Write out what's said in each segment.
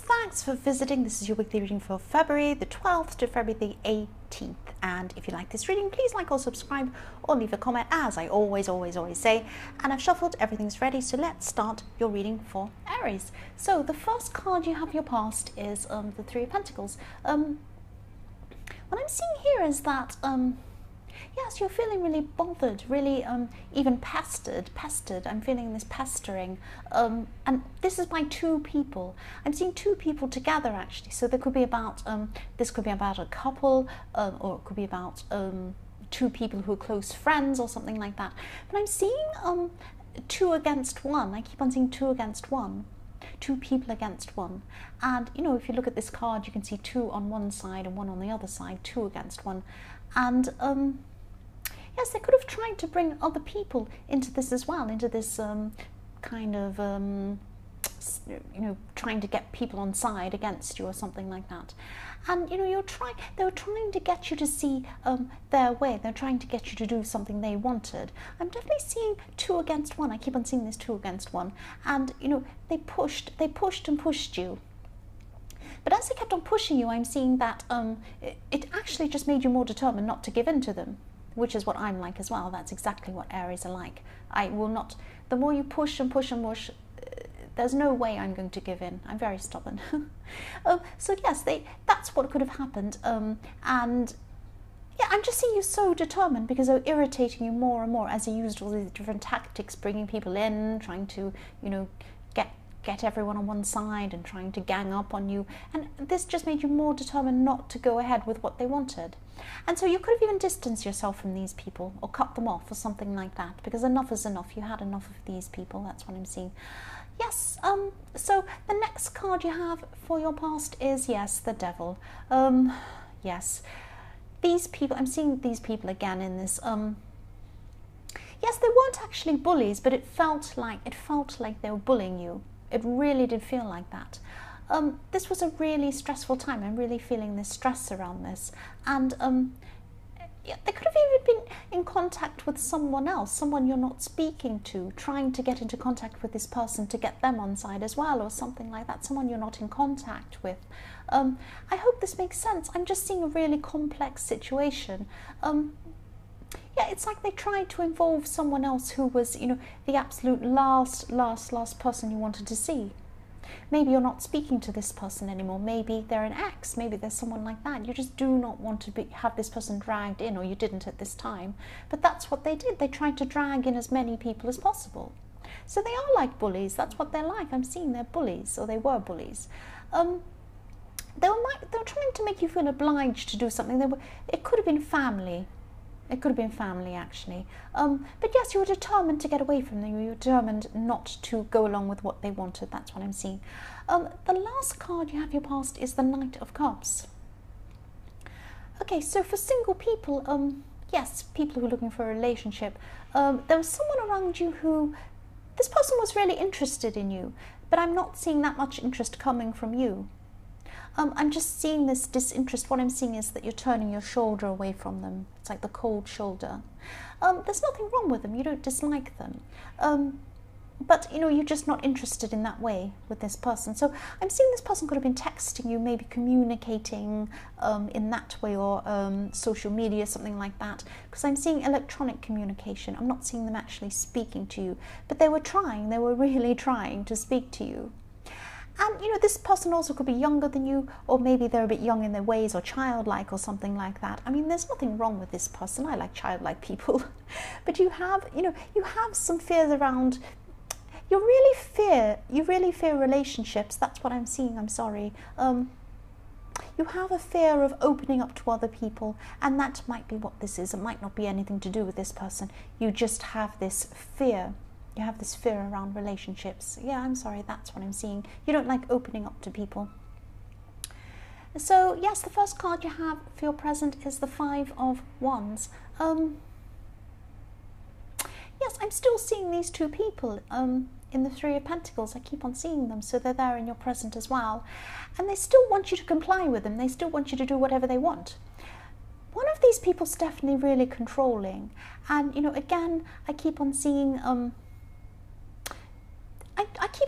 Thanks for visiting. This is your weekly reading for February the 12th to February the 18th. And if you like this reading, please like or subscribe or leave a comment, as I always, always, always say. And I've shuffled, everything's ready, so let's start your reading for Aries. So the first card you have your past is um, the Three of Pentacles. Um, what I'm seeing here is that. Um, yes, you're feeling really bothered, really um, even pestered, pestered. I'm feeling this pestering. Um, and this is by two people. I'm seeing two people together actually. So there could be about, um, this could be about a couple, uh, or it could be about um, two people who are close friends or something like that. But I'm seeing um, two against one. I keep on seeing two against one two people against one. And you know, if you look at this card, you can see two on one side and one on the other side, two against one. And um, yes, they could have tried to bring other people into this as well, into this um, kind of, um, you know, trying to get people on side against you or something like that. And you know, you're trying. They were trying to get you to see um, their way. They're trying to get you to do something they wanted. I'm definitely seeing two against one. I keep on seeing this two against one. And you know, they pushed, they pushed and pushed you. But as they kept on pushing you, I'm seeing that um, it, it actually just made you more determined not to give in to them which is what I'm like as well. That's exactly what Aries are like. I will not, the more you push and push and push, uh, there's no way I'm going to give in. I'm very stubborn. um, so yes, they, that's what could have happened. Um, and yeah, I'm just seeing you so determined because they're irritating you more and more as you used all these different tactics, bringing people in, trying to, you know, get get everyone on one side and trying to gang up on you. And this just made you more determined not to go ahead with what they wanted. And so you could have even distanced yourself from these people or cut them off or something like that because enough is enough. You had enough of these people. That's what I'm seeing. Yes, um, so the next card you have for your past is, yes, the devil. Um, yes, these people, I'm seeing these people again in this, um, yes, they weren't actually bullies, but it felt like, it felt like they were bullying you. It really did feel like that. Um, this was a really stressful time. I'm really feeling this stress around this. And um, they could have even been in contact with someone else, someone you're not speaking to, trying to get into contact with this person to get them on side as well, or something like that, someone you're not in contact with. Um, I hope this makes sense. I'm just seeing a really complex situation. Um, yeah, it's like they tried to involve someone else who was, you know, the absolute last, last, last person you wanted to see. Maybe you're not speaking to this person anymore. Maybe they're an ex. Maybe there's someone like that. You just do not want to be, have this person dragged in, or you didn't at this time. But that's what they did. They tried to drag in as many people as possible. So they are like bullies. That's what they're like. I'm seeing they're bullies, or they were bullies. Um, they were, they were trying to make you feel obliged to do something. They were, it could have been family. It could have been family, actually. Um, but yes, you were determined to get away from them. You were determined not to go along with what they wanted. That's what I'm seeing. Um, the last card you have your past is the Knight of Cups. Okay, so for single people, um, yes, people who are looking for a relationship, um, there was someone around you who, this person was really interested in you, but I'm not seeing that much interest coming from you. Um, I'm just seeing this disinterest. What I'm seeing is that you're turning your shoulder away from them. It's like the cold shoulder. Um, there's nothing wrong with them. You don't dislike them. Um, but you know you're just not interested in that way with this person so i'm seeing this person could have been texting you maybe communicating um, in that way or um, social media something like that because i'm seeing electronic communication i'm not seeing them actually speaking to you but they were trying they were really trying to speak to you and you know, this person also could be younger than you, or maybe they're a bit young in their ways or childlike or something like that. I mean, there's nothing wrong with this person. I like childlike people. but you have, you know, you have some fears around you really fear you really fear relationships. That's what I'm seeing, I'm sorry. Um, you have a fear of opening up to other people, and that might be what this is. It might not be anything to do with this person. You just have this fear you have this fear around relationships. Yeah, I'm sorry, that's what I'm seeing. You don't like opening up to people. So, yes, the first card you have for your present is the Five of Wands. Um, yes, I'm still seeing these two people um, in the Three of Pentacles. I keep on seeing them, so they're there in your present as well. And they still want you to comply with them, they still want you to do whatever they want one of these people's definitely really controlling and you know again i keep on seeing um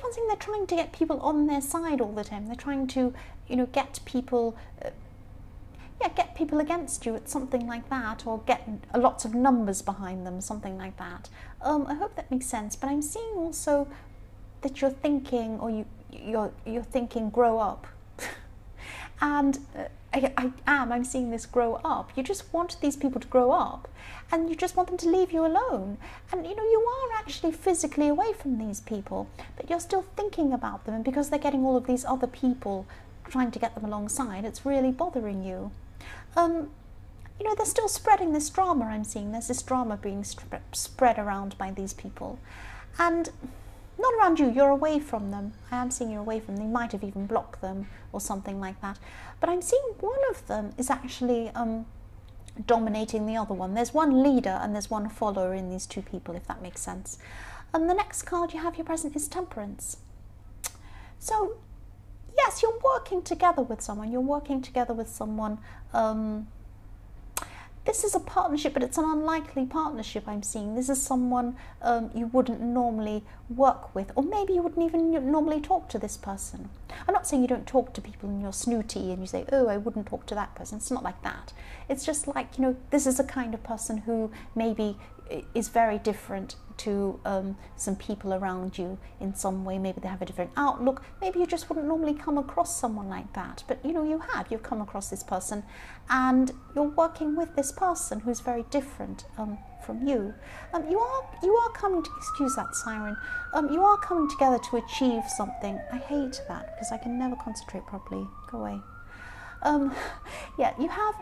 On saying they're trying to get people on their side all the time. They're trying to, you know, get people, uh, yeah, get people against you at something like that, or get lots of numbers behind them, something like that. Um, I hope that makes sense. But I'm seeing also that you're thinking, or you you're you're thinking, grow up. and uh, I, I am. I'm seeing this grow up. You just want these people to grow up, and you just want them to leave you alone. And you know, you are actually physically away from these people, but you're still thinking about them. And because they're getting all of these other people trying to get them alongside, it's really bothering you. Um, you know, they're still spreading this drama. I'm seeing there's this drama being spread around by these people, and not around you, you're away from them. I am seeing you're away from them. You might have even blocked them or something like that. But I'm seeing one of them is actually um, dominating the other one. There's one leader and there's one follower in these two people, if that makes sense. And the next card you have your present is Temperance. So, yes, you're working together with someone. You're working together with someone. Um, this is a partnership, but it's an unlikely partnership I'm seeing. This is someone um, you wouldn't normally work with, or maybe you wouldn't even normally talk to this person. I'm not saying you don't talk to people and you're snooty and you say, oh, I wouldn't talk to that person. It's not like that. It's just like, you know, this is a kind of person who maybe is very different to um, some people around you in some way. Maybe they have a different outlook. Maybe you just wouldn't normally come across someone like that. But you know, you have. You've come across this person, and you're working with this person who's very different um, from you. Um, you are you are coming to excuse that siren. Um, you are coming together to achieve something. I hate that because I can never concentrate properly. Go away. Um, yeah, you have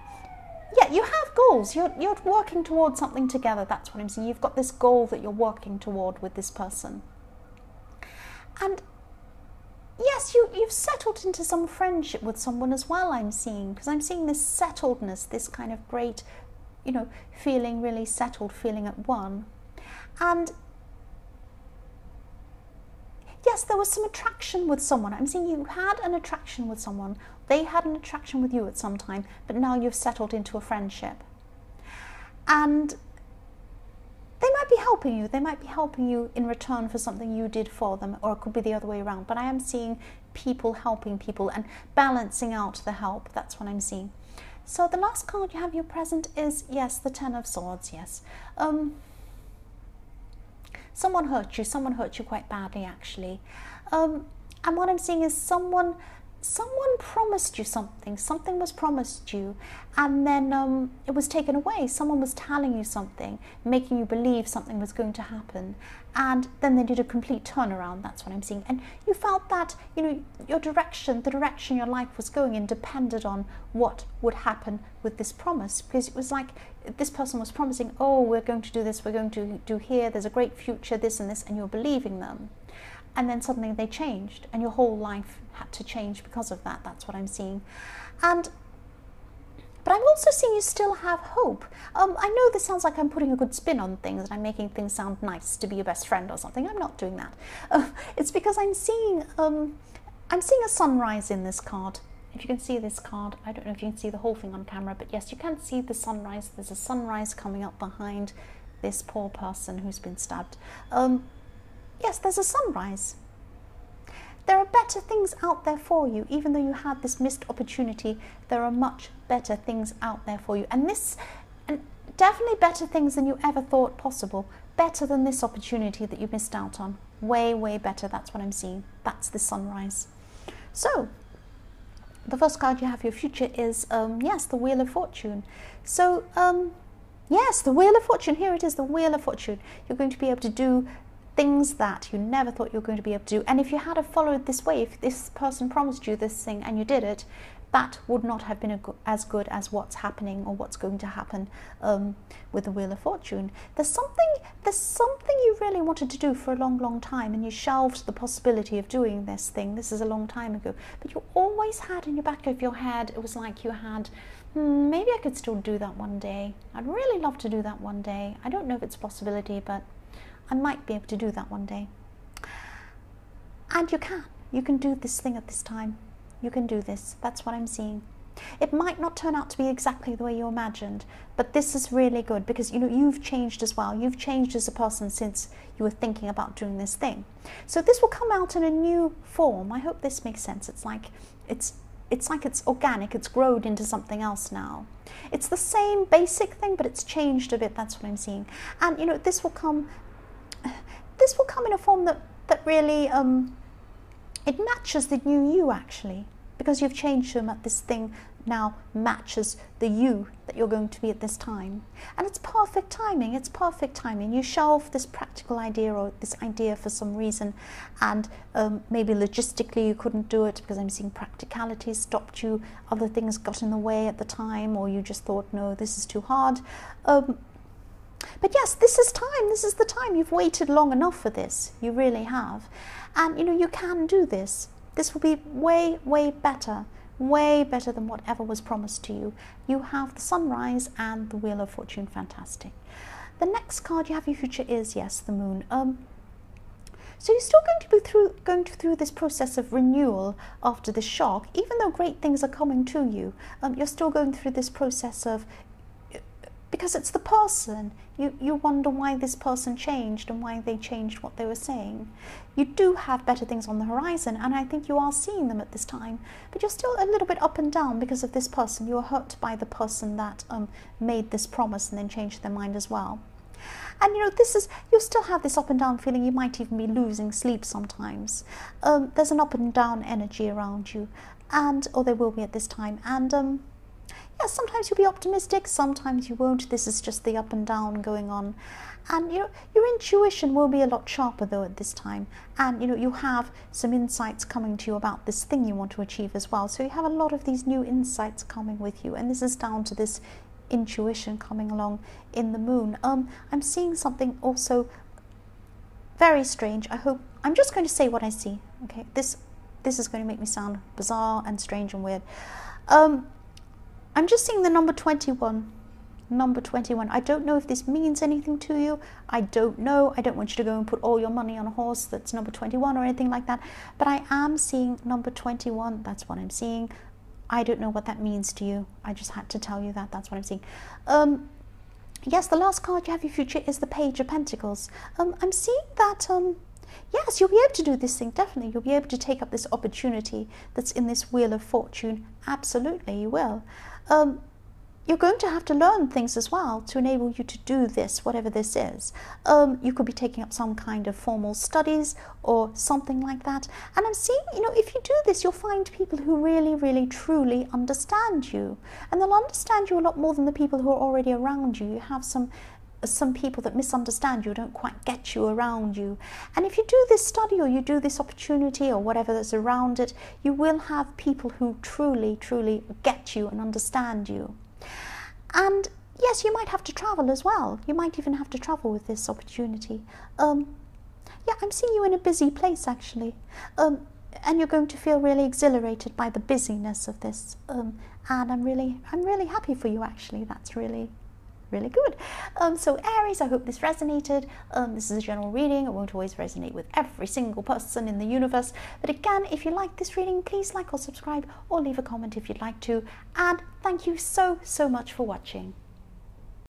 yeah, you have goals. You're, you're working towards something together. That's what I'm saying. You've got this goal that you're working toward with this person. And yes, you, you've settled into some friendship with someone as well, I'm seeing, because I'm seeing this settledness, this kind of great, you know, feeling really settled, feeling at one. And yes, there was some attraction with someone. I'm seeing you had an attraction with someone they had an attraction with you at some time, but now you've settled into a friendship. And they might be helping you. They might be helping you in return for something you did for them, or it could be the other way around. But I am seeing people helping people and balancing out the help. That's what I'm seeing. So the last card you have your present is yes, the Ten of Swords. Yes, um, someone hurt you. Someone hurt you quite badly, actually. Um, and what I'm seeing is someone someone promised you something, something was promised you, and then um, it was taken away. Someone was telling you something, making you believe something was going to happen, and then they did a complete turnaround. That's what I'm seeing. And you felt that, you know, your direction, the direction your life was going in, depended on what would happen with this promise, because it was like this person was promising, oh, we're going to do this, we're going to do here, there's a great future, this and this, and you're believing them and then suddenly they changed and your whole life had to change because of that that's what i'm seeing and but I'm also seeing you still have hope. Um, I know this sounds like I'm putting a good spin on things and I'm making things sound nice to be your best friend or something. I'm not doing that. Uh, it's because I'm seeing um, I'm seeing a sunrise in this card. If you can see this card, I don't know if you can see the whole thing on camera, but yes, you can see the sunrise. There's a sunrise coming up behind this poor person who's been stabbed. Um, yes, there's a sunrise. There are better things out there for you, even though you had this missed opportunity. There are much better things out there for you, and this, and definitely better things than you ever thought possible. Better than this opportunity that you missed out on. Way, way better. That's what I'm seeing. That's the sunrise. So, the first card you have for your future is um, yes, the Wheel of Fortune. So, um, yes, the Wheel of Fortune. Here it is, the Wheel of Fortune. You're going to be able to do things that you never thought you were going to be able to do. And if you had followed this way, if this person promised you this thing and you did it, that would not have been as good as what's happening or what's going to happen um, with the Wheel of Fortune. There's something, there's something you really wanted to do for a long, long time, and you shelved the possibility of doing this thing. This is a long time ago, but you always had in your back of your head. It was like you had, hmm, maybe I could still do that one day. I'd really love to do that one day. I don't know if it's a possibility, but I might be able to do that one day. And you can. You can do this thing at this time. You can do this. That's what I'm seeing. It might not turn out to be exactly the way you imagined, but this is really good because you know you've changed as well. You've changed as a person since you were thinking about doing this thing. So this will come out in a new form. I hope this makes sense. It's like it's it's like it's organic, it's grown into something else now. It's the same basic thing, but it's changed a bit. That's what I'm seeing. And you know, this will come. This will come in a form that that really um, it matches the new you actually, because you've changed so much. This thing now matches the you that you're going to be at this time. And it's perfect timing. It's perfect timing. You shelve this practical idea or this idea for some reason, and um, maybe logistically you couldn't do it because I'm seeing practicalities stopped you, other things got in the way at the time, or you just thought, no, this is too hard. Um, but yes, this is time. This is the time. You've waited long enough for this. You really have. And you know, you can do this. This will be way, way better way better than whatever was promised to you. You have the sunrise and the wheel of fortune, fantastic. The next card you have your future is yes, the moon. Um, so you're still going to be through going through this process of renewal after the shock, even though great things are coming to you. Um, you're still going through this process of because it's the person. You, you wonder why this person changed and why they changed what they were saying. You do have better things on the horizon, and I think you are seeing them at this time, but you're still a little bit up and down because of this person. You are hurt by the person that um, made this promise and then changed their mind as well. And you know, this is, you still have this up and down feeling. You might even be losing sleep sometimes. Um, there's an up and down energy around you, and, or there will be at this time. And, um, yeah, sometimes you'll be optimistic, sometimes you won't. This is just the up and down going on. And you know, your intuition will be a lot sharper though at this time. And you know, you have some insights coming to you about this thing you want to achieve as well. So you have a lot of these new insights coming with you. And this is down to this intuition coming along in the moon. Um, I'm seeing something also very strange. I hope I'm just going to say what I see. Okay, this this is going to make me sound bizarre and strange and weird. Um, I'm just seeing the number 21. Number 21. I don't know if this means anything to you. I don't know. I don't want you to go and put all your money on a horse that's number 21 or anything like that. But I am seeing number 21. That's what I'm seeing. I don't know what that means to you. I just had to tell you that. That's what I'm seeing. Um, yes, the last card you have your future is the Page of Pentacles. Um, I'm seeing that. Um, yes, you'll be able to do this thing, definitely. You'll be able to take up this opportunity that's in this Wheel of Fortune. Absolutely, you will um, you're going to have to learn things as well to enable you to do this, whatever this is. Um, you could be taking up some kind of formal studies or something like that. And I'm seeing, you know, if you do this, you'll find people who really, really, truly understand you. And they'll understand you a lot more than the people who are already around you. You have some some people that misunderstand you, don't quite get you around you. And if you do this study or you do this opportunity or whatever that's around it, you will have people who truly, truly get you and understand you. And yes, you might have to travel as well. You might even have to travel with this opportunity. Um, yeah, I'm seeing you in a busy place actually. Um, and you're going to feel really exhilarated by the busyness of this. Um, and I'm really, I'm really happy for you actually. That's really, really good. Um, so Aries, I hope this resonated. Um, this is a general reading. It won't always resonate with every single person in the universe. But again, if you like this reading, please like or subscribe or leave a comment if you'd like to. And thank you so, so much for watching.